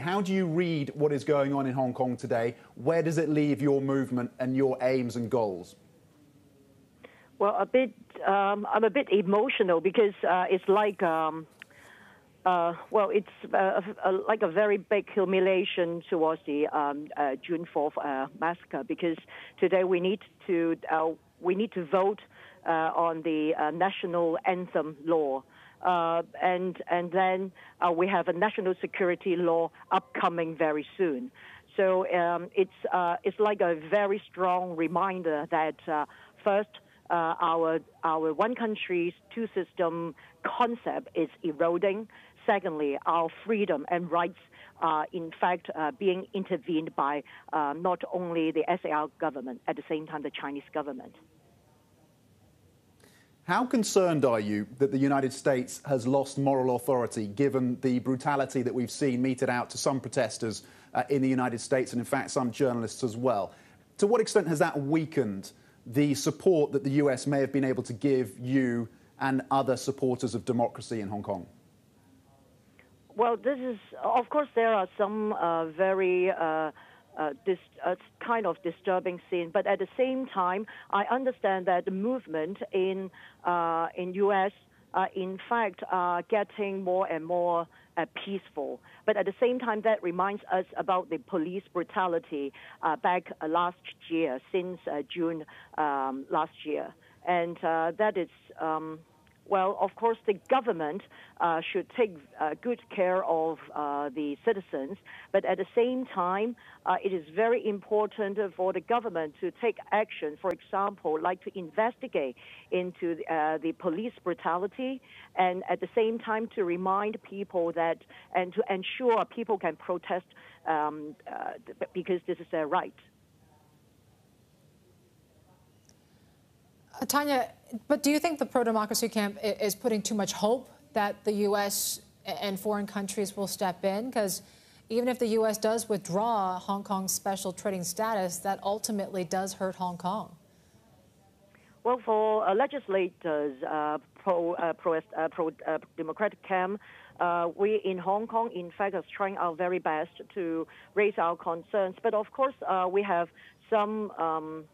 How do you read what is going on in Hong Kong today? Where does it leave your movement and your aims and goals? Well, a bit. Um, I'm a bit emotional because uh, it's like, um, uh, well, it's uh, a, like a very big humiliation towards the um, uh, June 4th uh, massacre. Because today we need to uh, we need to vote on the national anthem law. Uh, and and then uh, we have a national security law upcoming very soon. So um, it's uh, it's like a very strong reminder that first uh, our our one country two system concept is eroding. Secondly, our freedom and rights are in fact uh, being intervened by uh, not only the SAR government, at the same time the Chinese government. How concerned are you that the United States has lost moral authority given the brutality that we've seen meted out to some protesters uh, in the United States and, in fact, some journalists as well? To what extent has that weakened the support that the US may have been able to give you and other supporters of democracy in Hong Kong? Well, this is, of course, there are some uh, very uh, uh, this uh, kind of disturbing scene, but at the same time, I understand that the movement in uh, in U.S. Uh, in fact, are getting more and more uh, peaceful. But at the same time, that reminds us about the police brutality uh, back uh, last year, since June um, last year. And that is. Um, well, of course, the government uh, should take uh, good care of uh, the citizens, but at the same time, uh, it is very important for the government to take action. For example, like to investigate into the, uh, the police brutality, and at the same time to remind people that and to ensure people can protest um, uh, because this is their right. Tanya, but do you think the pro-democracy camp is putting too much hope that the U.S. and foreign countries will step in? Because even if the U.S. does withdraw Hong Kong's special trading status, that ultimately does hurt Hong Kong. Well, for uh, legislators, uh, pro, uh, pro, uh, pro uh, democratic camp, uh, we in Hong Kong, in fact, are trying our very best to raise our concerns. But of course, we have some. Um,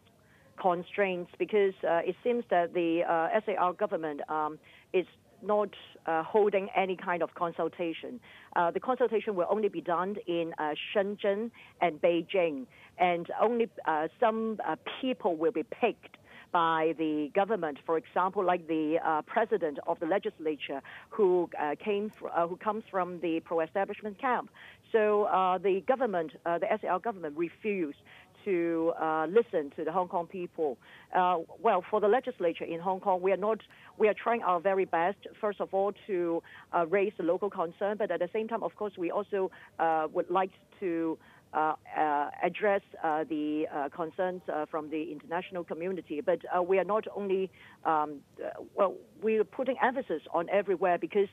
constraints because uh, it seems that the uh, SAR government um, is not uh, holding any kind of consultation. Uh, the consultation will only be done in uh, Shenzhen and Beijing, and only uh, some people will be picked by the government. For example, like the uh, president of the legislature, who uh, came fr- uh, who comes from the pro-establishment camp. So the government, the SAR government, refused to uh, listen to the Hong Kong people. Uh, well, for the legislature in Hong Kong, we are not. We are trying our very best. First of all, to uh, raise the local concern, but at the same time, of course, we also uh, would like to uh, uh, address uh, the concerns from the international community. But we are not only, um, well, we are putting emphasis on everywhere because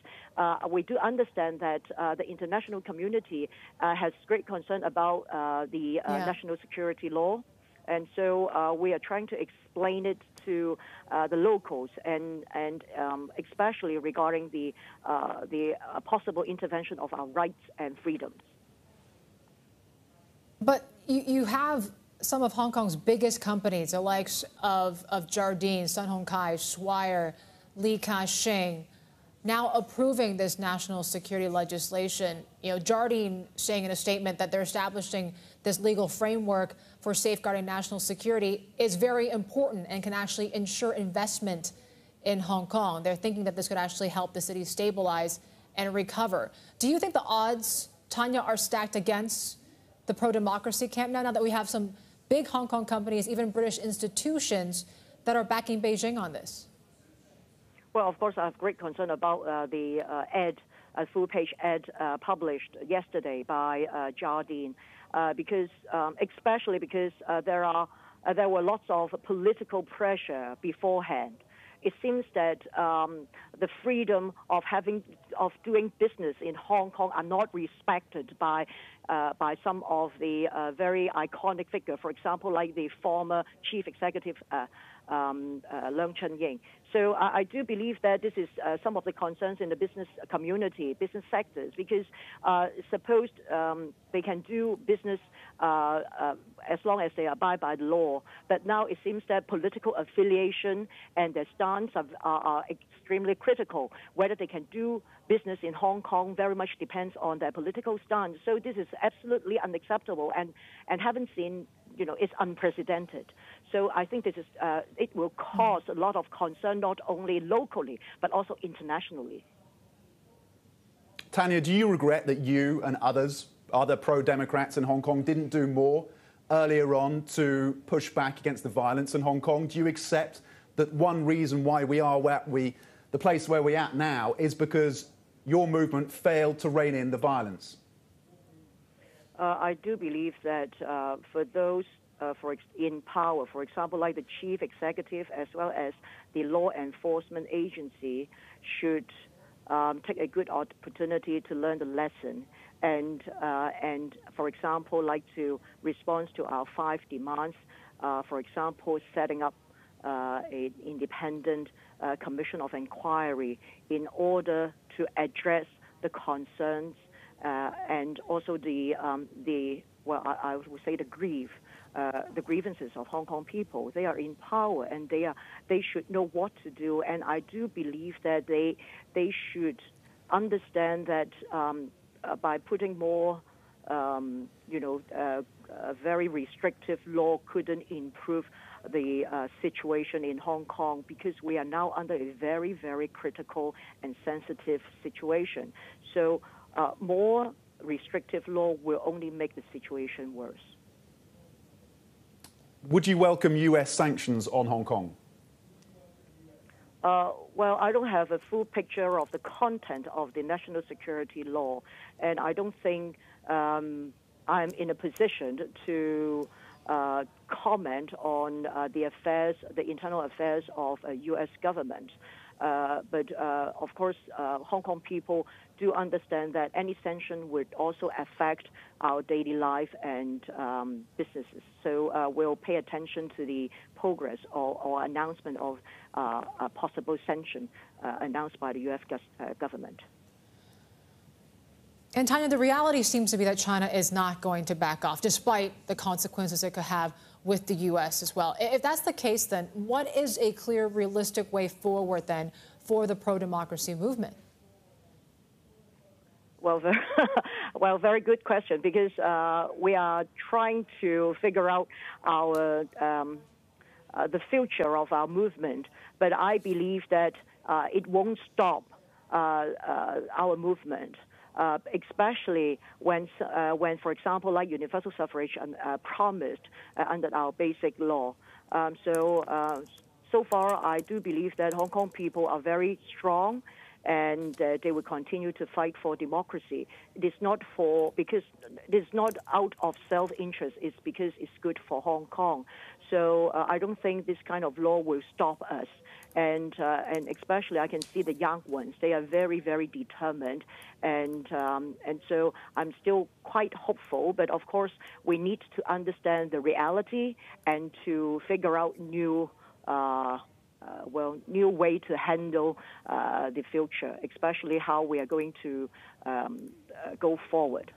we do understand that the international community has great concern about the yeah. national security law. And so uh, we are trying to explain it to uh, the locals, and and um, especially regarding the uh, the possible intervention of our rights and freedoms. But you, you have some of Hong Kong's biggest companies, the likes of, of Jardine, Sun Hung Kai, Swire, Li Ka-shing, now approving this national security legislation. You know, Jardine saying in a statement that they're establishing this legal framework for safeguarding national security is very important and can actually ensure investment in Hong Kong. They're thinking that this could actually help the city stabilize and recover. Do you think the odds, Tanya, are stacked against the pro-democracy camp now, now that we have some big Hong Kong companies, even British institutions, that are backing Beijing on this? Well, of course, I have great concern about uh, the uh, ad, a full-page ad uh, published yesterday by uh, Jardine, uh, because um, especially because uh, there are there were lots of political pressure beforehand it seems that um, the freedom of having of doing business in Hong Kong are not respected by uh, by some of the uh, very iconic figure, for example, like the former chief executive uh, um, uh, Leung Chun-ying. So uh, I do believe that this is uh, some of the concerns in the business community, business sectors, because uh, um, they can do business uh, uh, as long as they abide by the law. But now it seems that political affiliation and their stance are, are, are extremely critical. Whether they can do business in Hong Kong very much depends on their political stance. So this is absolutely unacceptable and, and haven't seen you know, it's unprecedented. So I think this is, uh, it will cause a lot of concern not only locally but also internationally. Tanya, do you regret that you and others, other pro-Democrats in Hong Kong, didn't do more earlier on to push back against the violence in Hong Kong? Do you accept that one reason why we are where we, the place where we're at now, is because your movement failed to rein in the violence? Uh, I do believe that uh, for those uh, for ex- in power, for example, like the chief executive as well as the law enforcement agency, should um, take a good opportunity to learn the lesson and uh, and for example, like to respond to our five demands. Uh, for example, setting up uh, an independent commission of inquiry in order to address the concerns uh, and also the um, the well, I, I, would say the grief, uh, the grievances of Hong Kong people. They are in power, and they are they should know what to do. And I do believe that they they should understand that um, uh, by putting more, um, you know, uh, a very restrictive law couldn't improve the uh, situation in Hong Kong because we are now under a very, very critical and sensitive situation. So uh, more restrictive law will only make the situation worse. Would you welcome US sanctions on Hong Kong? Uh, well, I don't have a full picture of the content of the national security law, and I don't think um, I'm in a position to uh, comment on uh, the affairs, the internal affairs of a U.S. government. Uh, but uh, of course, uh, Hong Kong people do understand that any sanction would also affect our daily life and um, businesses. So uh, we'll pay attention to the progress or, or announcement of uh, a possible sanction uh, announced by the U.S. government. And Tanya, the reality seems to be that China is not going to back off, despite the consequences it could have with the U.S. as well. If that's the case, then what is a clear, realistic way forward then for the pro-democracy movement? Well, very, well, very good question because uh, we are trying to figure out our um, uh, the future of our movement. But I believe that uh, it won't stop uh, uh, our movement uh, especially when, uh, when, for example, like universal suffrage uh, promised uh, under our basic law. Um, so, uh, so far, I do believe that Hong Kong people are very strong and uh, they will continue to fight for democracy. It is not for because it is not out of self-interest. It's because it's good for Hong Kong. So uh, I don't think this kind of law will stop us. And uh, and especially I can see the young ones. They are very very determined, and um, and so I'm still quite hopeful. But of course we need to understand the reality and to figure out new. Uh, uh, well, new way to handle uh, the future, especially how we are going to um, uh, go forward.